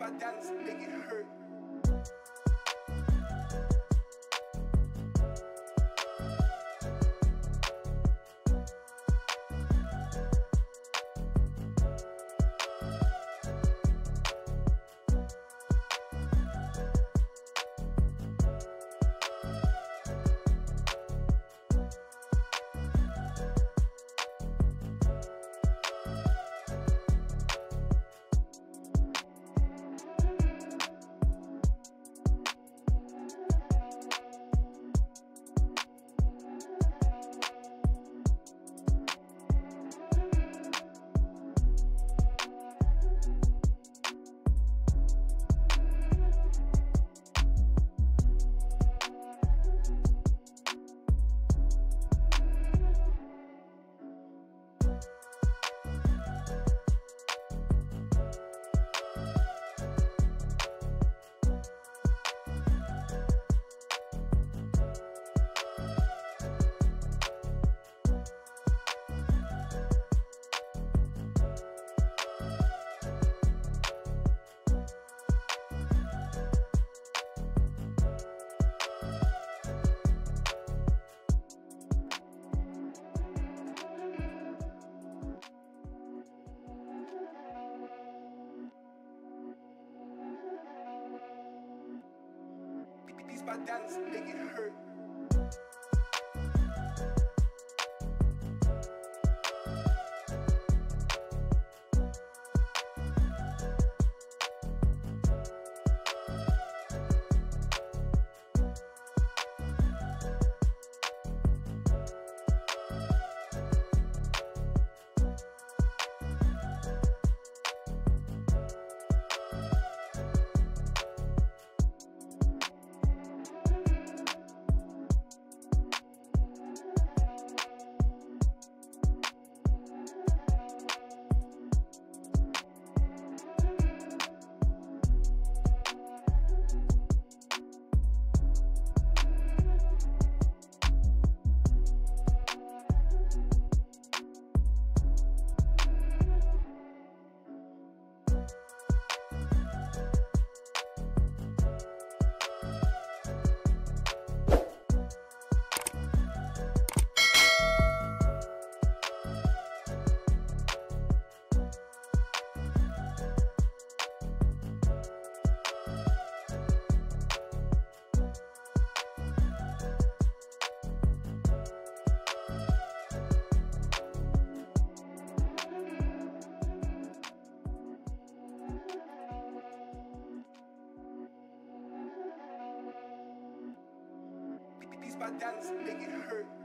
my dance, make it hurt. My dance, make it hurt. My dance, make it hurt.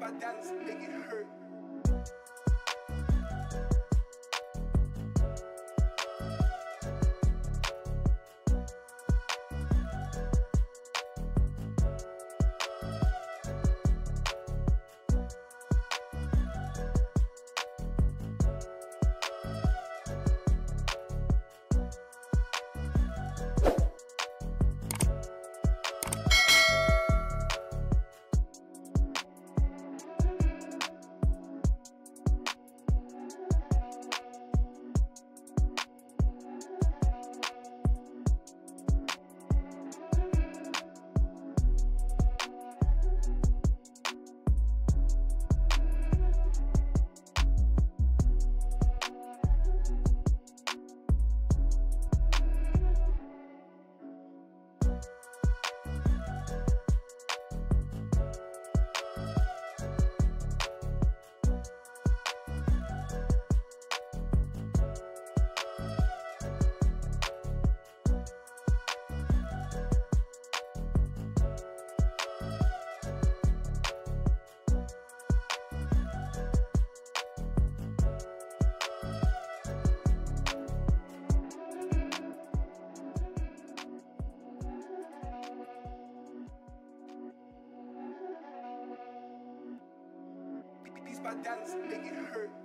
My dance, make it hurt. my dance make it hurt.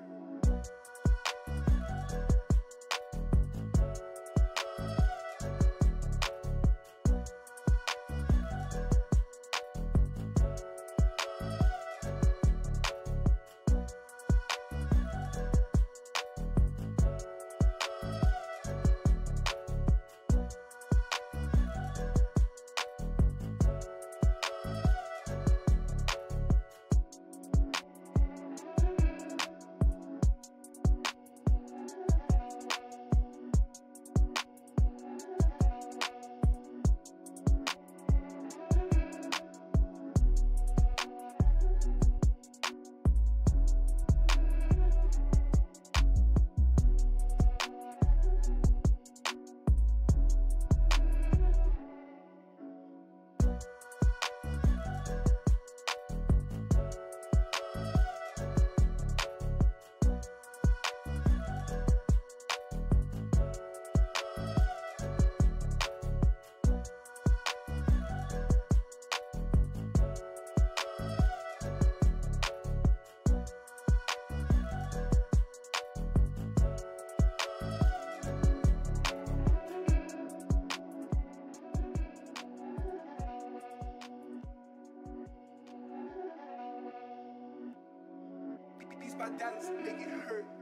My dance make it hurt.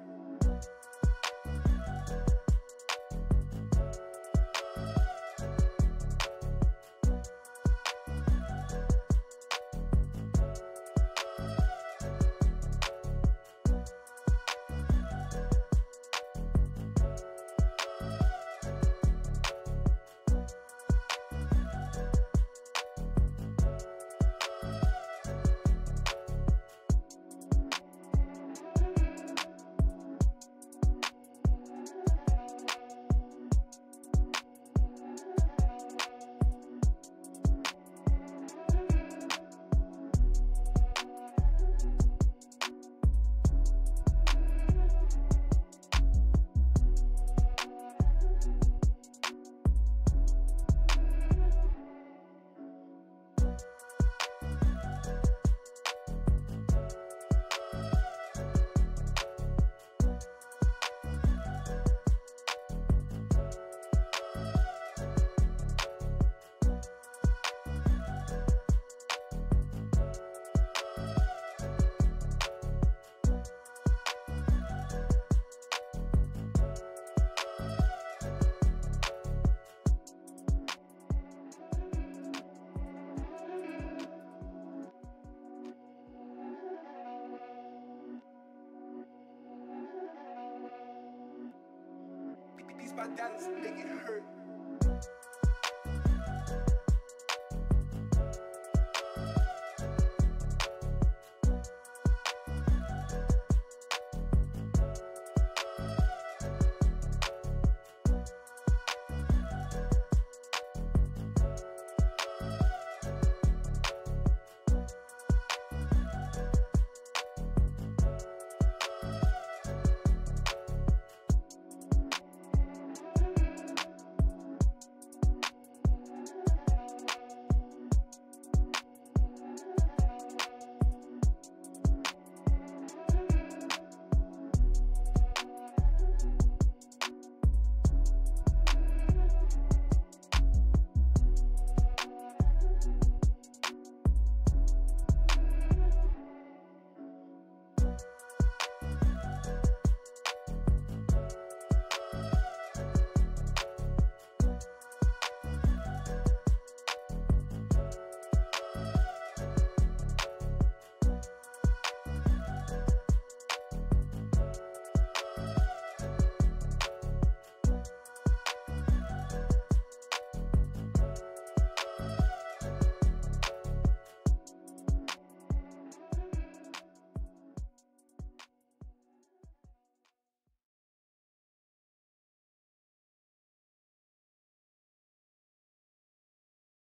My dance make it hurt.